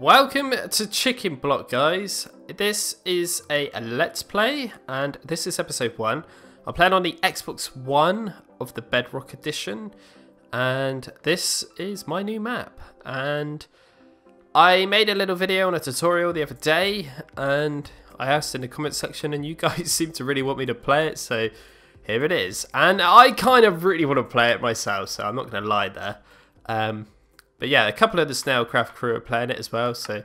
Welcome to Chicken Block, guys. This is a, a Let's Play, and this is episode 1. I'm playing on the Xbox One of the Bedrock Edition, and this is my new map. And I made a little video on a tutorial the other day, and I asked in the comment section, and you guys seem to really want me to play it, so here it is. And I kind of really want to play it myself, so I'm not going to lie there. Um, but yeah, a couple of the Snailcraft crew are playing it as well. So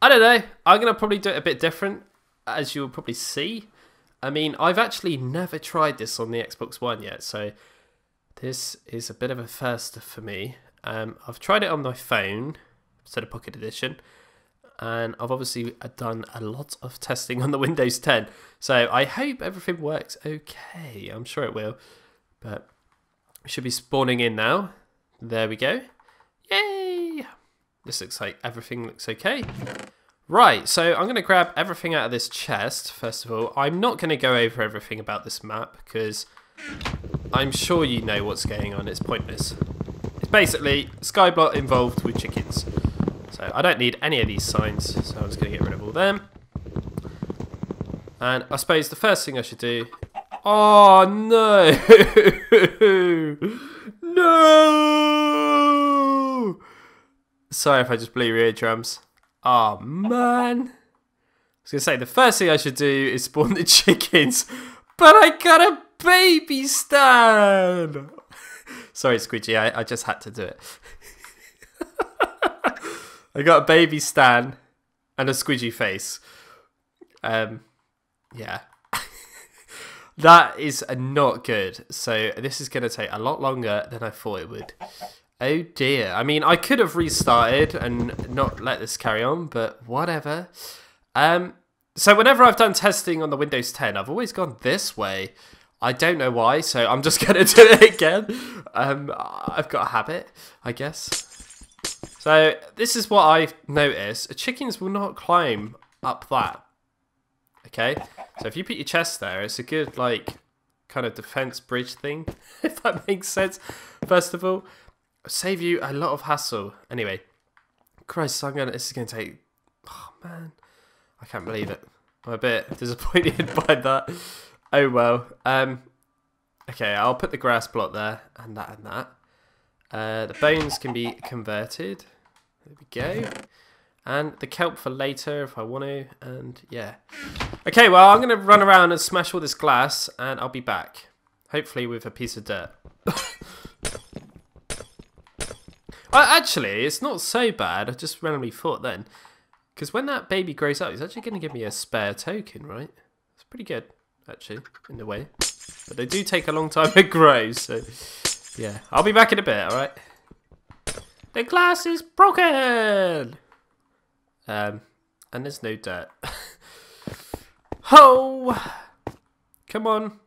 I don't know. I'm going to probably do it a bit different, as you'll probably see. I mean, I've actually never tried this on the Xbox One yet. So this is a bit of a first for me. Um, I've tried it on my phone instead of Pocket Edition. And I've obviously done a lot of testing on the Windows 10. So I hope everything works okay. I'm sure it will. But should be spawning in now. There we go. Yay! This looks like everything looks okay. Right, so I'm going to grab everything out of this chest, first of all. I'm not going to go over everything about this map, because I'm sure you know what's going on. It's pointless. It's basically Skyblock involved with chickens. So I don't need any of these signs, so I'm just going to get rid of all them. And I suppose the first thing I should do... Oh, no! no! Sorry if I just blew your eardrums. Oh, man. I was going to say, the first thing I should do is spawn the chickens, but I got a baby Stan! Sorry, Squidgy, I, I just had to do it. I got a baby Stan and a squidgy face. Um, yeah. that is not good. So this is going to take a lot longer than I thought it would. Oh dear. I mean, I could have restarted and not let this carry on, but whatever. Um, so whenever I've done testing on the Windows 10, I've always gone this way. I don't know why, so I'm just going to do it again. Um, I've got a habit, I guess. So this is what I've noticed. Chickens will not climb up that. Okay? So if you put your chest there, it's a good, like, kind of defense bridge thing, if that makes sense. First of all, save you a lot of hassle. Anyway, Christ, I'm gonna, this is to take... Oh, man. I can't believe it. I'm a bit disappointed by that. Oh, well. Um, okay, I'll put the grass block there, and that and that. Uh, the bones can be converted. There we go. And the kelp for later if I want to. And yeah. Okay, well, I'm going to run around and smash all this glass. And I'll be back. Hopefully with a piece of dirt. uh, actually, it's not so bad. I just randomly thought then. Because when that baby grows up, he's actually going to give me a spare token, right? It's pretty good, actually, in a way. But they do take a long time to grow, so... Yeah, I'll be back in a bit, alright? The glass is broken! Um, and there's no dirt. Ho! Come on.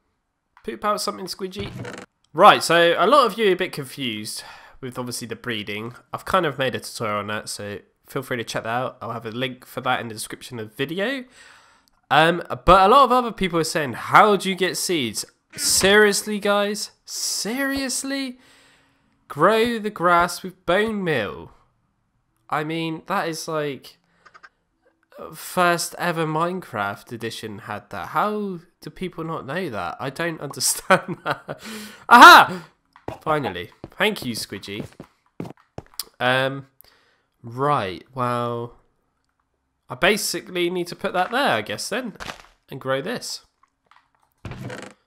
Poop out something squidgy. Right, so a lot of you are a bit confused with obviously the breeding. I've kind of made a tutorial on that, so feel free to check that out. I'll have a link for that in the description of the video. Um, but a lot of other people are saying, how do you get seeds? Seriously, guys? Seriously? Grow the grass with bone meal. I mean, that is like first ever Minecraft edition had that. How do people not know that? I don't understand that. Aha! Finally. Thank you, Squidgy. Um, right, well, I basically need to put that there, I guess, then, and grow this.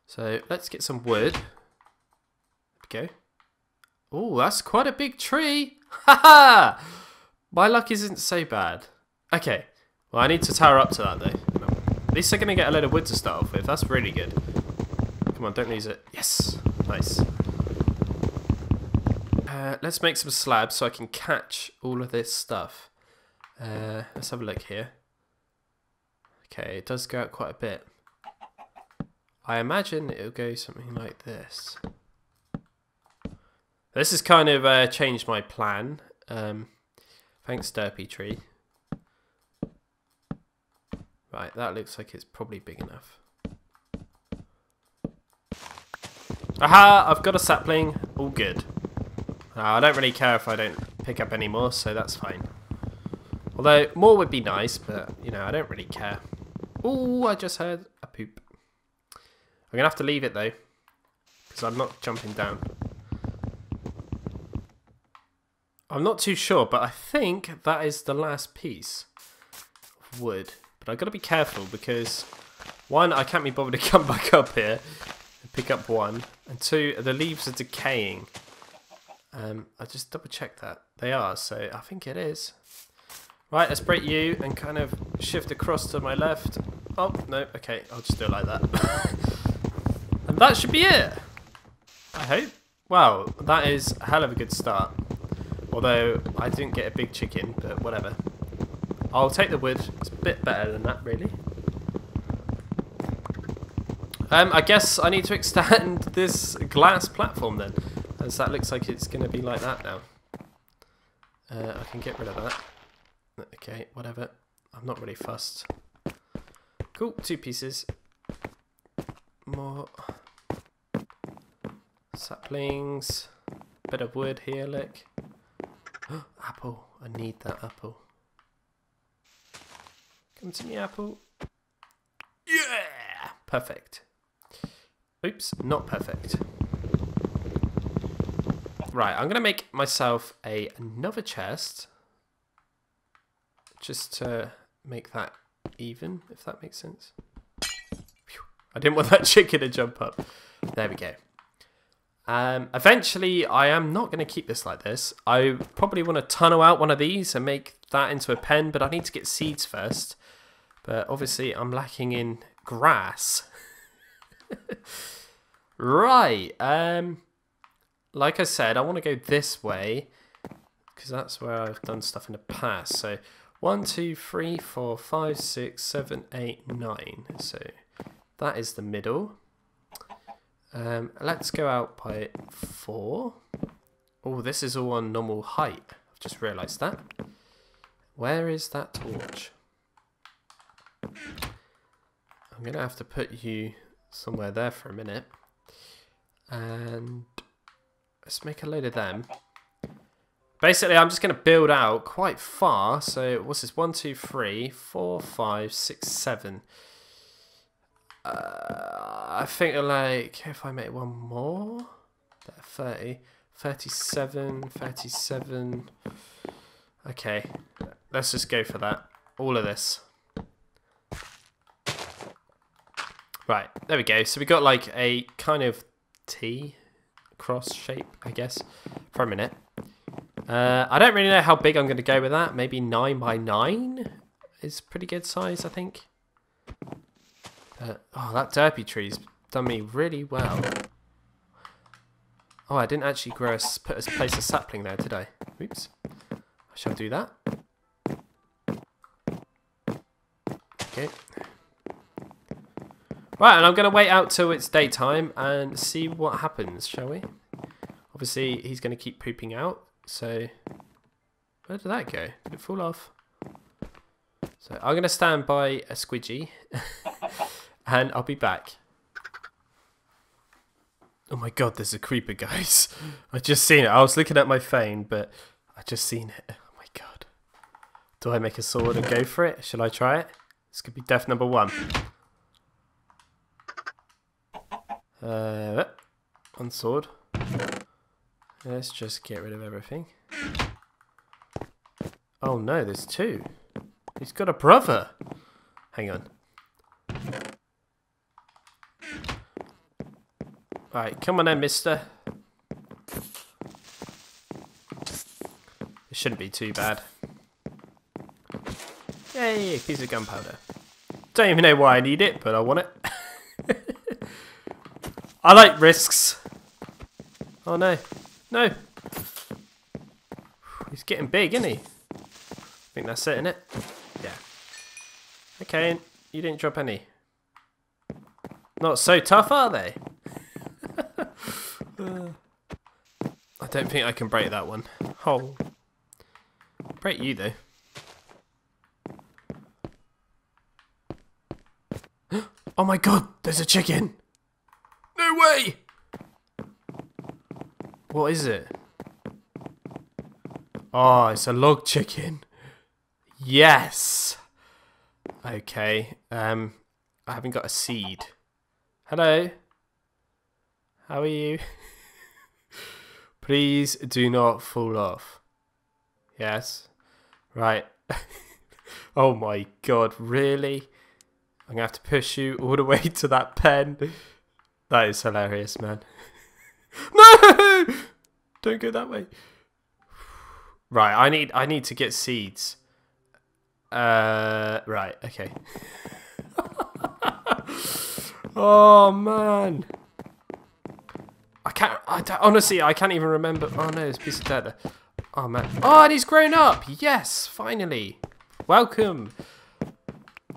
So let's get some wood. Go. Oh, that's quite a big tree. Ha ha! My luck isn't so bad. Okay. Well, I need to tower up to that, though. At least I'm going to get a load of wood to start off with. That's really good. Come on, don't lose it. Yes. Nice. Uh, let's make some slabs so I can catch all of this stuff. Uh, let's have a look here. Okay, it does go out quite a bit. I imagine it'll go something like this. This has kind of uh, changed my plan. Um, thanks, Derpy Tree. Right, that looks like it's probably big enough. Aha! I've got a sapling. All good. Uh, I don't really care if I don't pick up any more, so that's fine. Although more would be nice, but you know, I don't really care. Oh, I just heard a poop. I'm gonna have to leave it though, because I'm not jumping down. I'm not too sure, but I think that is the last piece of wood. But I've got to be careful because one, I can't be bothered to come back up here and pick up one, and two, the leaves are decaying. Um, I just double check that they are, so I think it is. Right, let's break you and kind of shift across to my left. Oh, no, okay, I'll just do it like that. and that should be it. I hope. Wow, that is a hell of a good start. Although, I didn't get a big chicken, but whatever. I'll take the wood. It's a bit better than that, really. Um, I guess I need to extend this glass platform then, as that looks like it's going to be like that now. Uh, I can get rid of that. Okay, whatever. I'm not really fussed. Cool, two pieces. More saplings. Bit of wood here, look. apple. I need that apple. Come to me, apple. Yeah! Perfect. Oops, not perfect. Right, I'm going to make myself a another chest just to make that even, if that makes sense. I didn't want that chicken to jump up. There we go. Um, eventually, I am not going to keep this like this. I probably want to tunnel out one of these and make that into a pen, but I need to get seeds first. But obviously, I'm lacking in grass. right. Um, like I said, I want to go this way because that's where I've done stuff in the past. So one, two, three, four, five, six, seven, eight, nine. So that is the middle. Um, let's go out by four. Oh, this is all on normal height. I've just realised that. Where is that torch? I'm going to have to put you somewhere there for a minute. And let's make a load of them. Basically, I'm just going to build out quite far. So, what's this? One, two, three, four, five, six, seven. Uh, I think like if I make one more, 30, 37, 37. Okay, let's just go for that. All of this. Right, there we go. So we got like a kind of T cross shape, I guess, for a minute. Uh, I don't really know how big I'm going to go with that. Maybe 9 by 9 is pretty good size, I think. oh, that derpy tree's done me really well. Oh, I didn't actually grow a, put a place a sapling there, did I? Oops. I shall do that. Okay. Right, and I'm going to wait out till it's daytime and see what happens, shall we? Obviously, he's going to keep pooping out, so, where did that go? Did it fall off? So I'm going to stand by a squidgy and I'll be back. Oh my god, there's a creeper, guys. I just seen it. I was looking at my phone, but I just seen it. Oh my god. Do I make a sword and go for it? Shall I try it? This could be death number one. Uh, one sword. Let's just get rid of everything. Oh no, there's two. He's got a brother. Hang on. Alright, come on then, mister. It shouldn't be too bad. Yay, piece of gunpowder. Don't even know why I need it, but I want it. I like risks. Oh no. No. He's getting big, isn't he? I think that's it, isn't it? Yeah. Okay, you didn't drop any. Not so tough, are they? I don't think I can break that one. Oh. Break you, though. oh my god, there's a chicken! No way! What is it? Oh, it's a log chicken. Yes. Okay. Um, I haven't got a seed. Hello. How are you? Please do not fall off. Yes. Right. oh my god, really? I'm gonna have to push you all the way to that pen. That is hilarious, man. no! Don't go that way. Right, I need I need to get seeds. Uh right, okay. oh man. I can't I honestly I can't even remember. Oh no, it's a piece of there. Oh man. Oh, and he's grown up. Yes, finally. Welcome.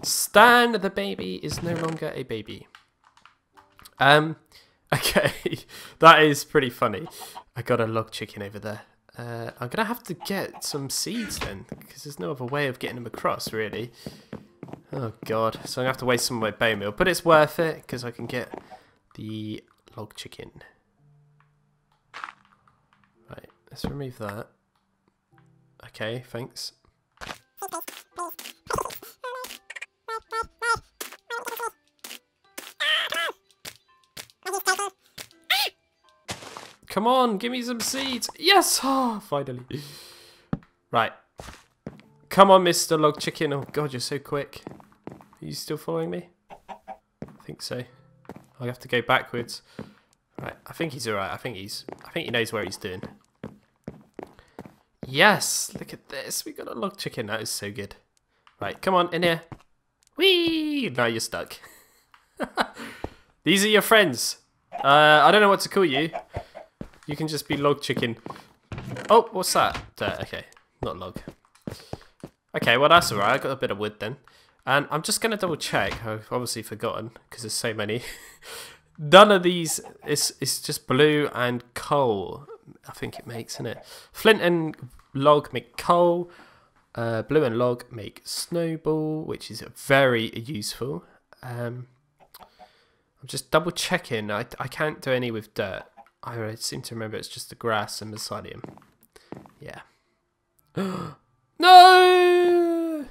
Stan the baby is no longer a baby. Um okay. that is pretty funny. I got a log chicken over there. Uh, I'm gonna have to get some seeds then, because there's no other way of getting them across, really. Oh god, so I'm gonna have to waste some of my bone meal, but it's worth it because I can get the log chicken. Right, let's remove that. Okay, thanks. Come on, give me some seeds. Yes! Oh, finally. Right. Come on, Mr. Log Chicken. Oh, God, you're so quick. Are you still following me? I think so. I have to go backwards. Right, I think he's alright. I think he's... I think he knows where he's doing. Yes! Look at this. We got a log chicken. That is so good. Right, come on, in here. Whee! Now you're stuck. These are your friends. Uh, I don't know what to call you. You can just be log chicken. Oh, what's that? Okay. Not log. Okay, well that's alright. I got a bit of wood then. And I'm just going to double check. I've obviously forgotten because there's so many. None of these is it's just blue and coal. I think it makes, isn't it? Flint and log make coal. Uh, blue and log make snowball, which is very useful. Um, I'm just double checking. I, I can't do any with dirt. I seem to remember it's just the grass and Mycelium. Yeah. no!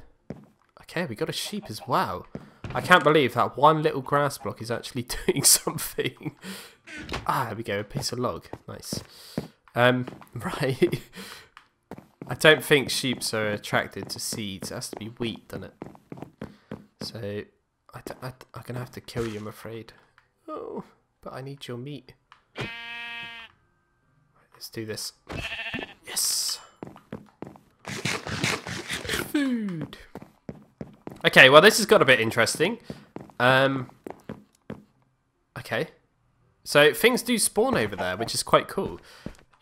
Okay, we got a sheep as well. I can't believe that one little grass block is actually doing something. ah, there we go, a piece of log. Nice. Um, right. I don't think sheep are attracted to seeds. It has to be wheat, doesn't it? So, I, I, I'm going to have to kill you, I'm afraid. Oh, but I need your meat. Let's do this. Yes! Food! Okay, well this has got a bit interesting. Um, okay. So things do spawn over there, which is quite cool.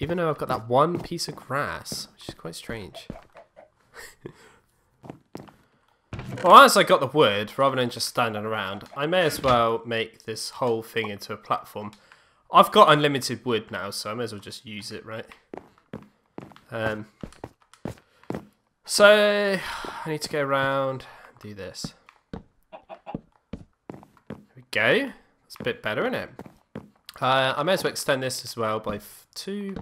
Even though I've got that one piece of grass, which is quite strange. well, as I got the wood, rather than just standing around, I may as well make this whole thing into a platform. I've got unlimited wood now, so I may as well just use it, right? Um, so, I need to go around and do this. There we go. It's a bit better, isn't it? Uh, I may as well extend this as well by two.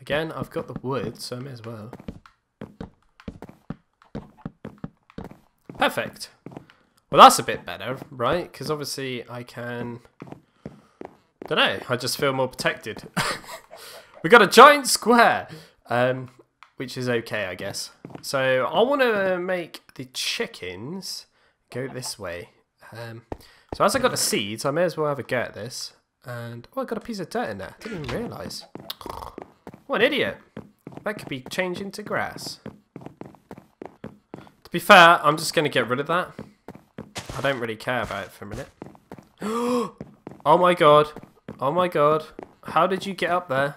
Again, I've got the wood, so I may as well. Perfect. Well, that's a bit better, right? Because obviously I can don't know. I just feel more protected. we got a giant square, um, which is okay, I guess. So I want to make the chickens go this way. Um, so as I got the seeds, I may as well have a go at this. And oh, I got a piece of dirt in there. I Didn't even realise. What an idiot! That could be changed into grass. To be fair, I'm just going to get rid of that. I don't really care about it for a minute. oh my god. Oh my god. How did you get up there?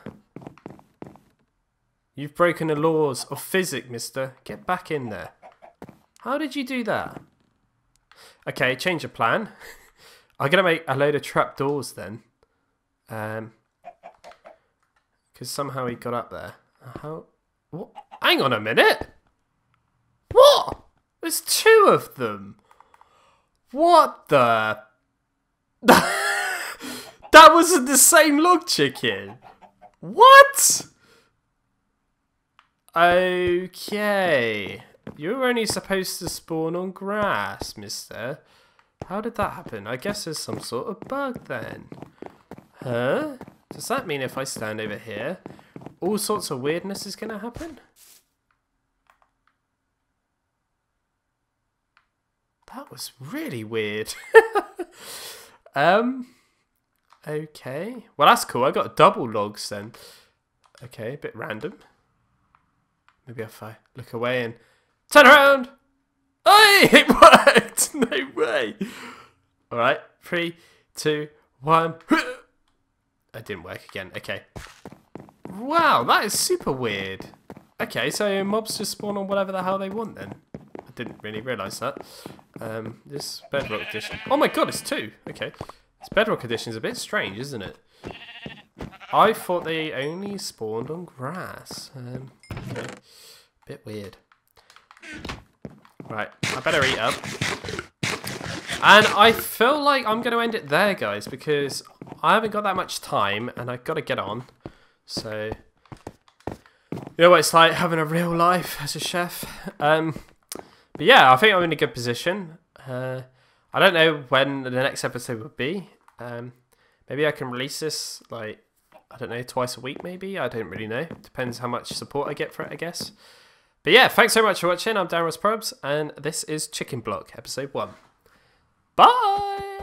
You've broken the laws of physics, mister. Get back in there. How did you do that? Okay, change of plan. I'm going to make a load of trapdoors then. Um, Because somehow he got up there. How? What? Hang on a minute. What? There's two of them. What the? That wasn't the same log chicken. What? Okay. You're only supposed to spawn on grass, mister. How did that happen? I guess there's some sort of bug then. Huh? Does that mean if I stand over here, all sorts of weirdness is going to happen? That was really weird. um, okay. Well, that's cool. I got double logs then. Okay, a bit random. Maybe if I look away and turn around. Hey, it worked! No way. All right, three, two, one. It didn't work again. Okay. Wow, that is super weird. Okay, so mobs just spawn on whatever the hell they want then. I didn't really realise that. Um, this Bedrock edition. Oh my god, it's two. Okay. This Bedrock edition is a bit strange, isn't it? I thought they only spawned on grass. Um. Bit weird. Right, I better eat up. And I feel like I'm going to end it there, guys, because I haven't got that much time and I've got to get on. So, you know what it's like having a real life as a chef. Um, but yeah, I think I'm in a good position. Uh, I don't know when the next episode will be. Um, maybe I can release this like I don't know twice a week. Maybe I don't really know. Depends how much support I get for it, I guess. But yeah, thanks so much for watching. I'm DanRobzProbz, and this is Chicken Block episode one. Bye.